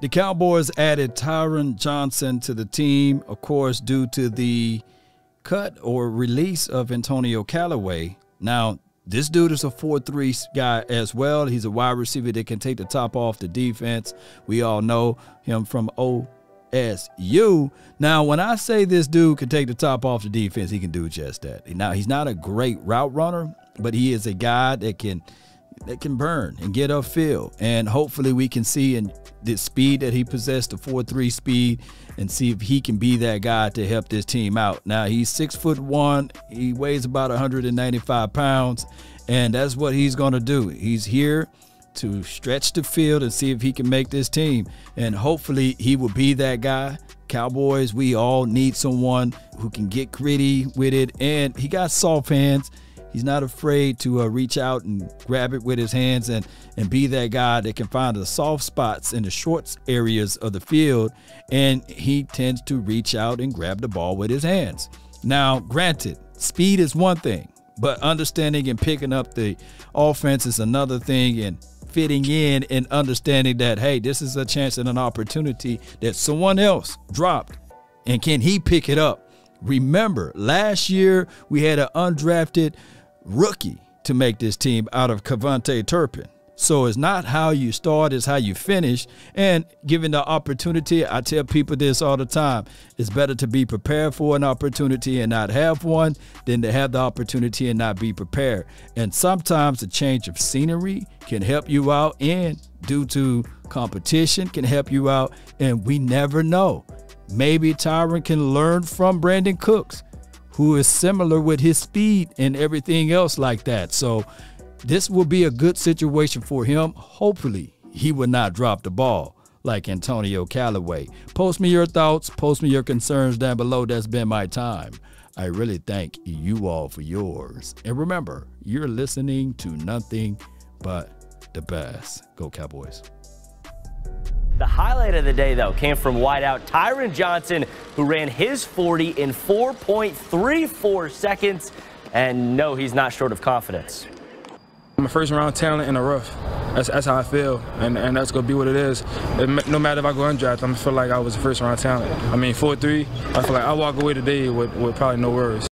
The Cowboys added Tyron Johnson to the team, of course, due to the cut or release of Antonio Callaway. Now, this dude is a 4 3 guy as well. He's a wide receiver that can take the top off the defense. We all know him from OSU. Now, when I say this dude can take the top off the defense, he can do just that. Now, he's not a great route runner, but he is a guy that can that can burn and get upfield. And hopefully we can see in the speed that he possessed, the 4-3 speed, and see if he can be that guy to help this team out. Now he's six foot one, he weighs about 195 pounds, and that's what he's gonna do. He's here to stretch the field and see if he can make this team. And hopefully he will be that guy. Cowboys, we all need someone who can get gritty with it. And he got soft hands. He's not afraid to uh, reach out and grab it with his hands and and be that guy that can find the soft spots in the short areas of the field. And he tends to reach out and grab the ball with his hands. Now, granted, speed is one thing, but understanding and picking up the offense is another thing. And fitting in and understanding that hey, this is a chance and an opportunity that someone else dropped, and can he pick it up? Remember, last year we had an undrafted rookie to make this team out of KaVontae Turpin. So it's not how you start, it's how you finish. And given the opportunity, I tell people this all the time it's better to be prepared for an opportunity and not have one than to have the opportunity and not be prepared. And sometimes a change of scenery can help you out, and due to competition, can help you out. And we never know. Maybe Tyron can learn from Brandin Cooks who is similar with his speed and everything else like that. So this will be a good situation for him. Hopefully, he will not drop the ball like Antonio Callaway. Post me your thoughts, post me your concerns down below. That's been my time. I really thank you all for yours. And remember, you're listening to nothing but the best. Go Cowboys. The highlight of the day, though, came from wideout Tyron Johnson, who ran his 40 in 4.34 seconds. And no, he's not short of confidence. I'm a first round talent in the rough. That's, that's how I feel, and, and that's going to be what it is. no matter if I go undrafted, I'm to feel like I was a first round talent. I mean, 4 3, I feel like I walk away today with, with probably no worries.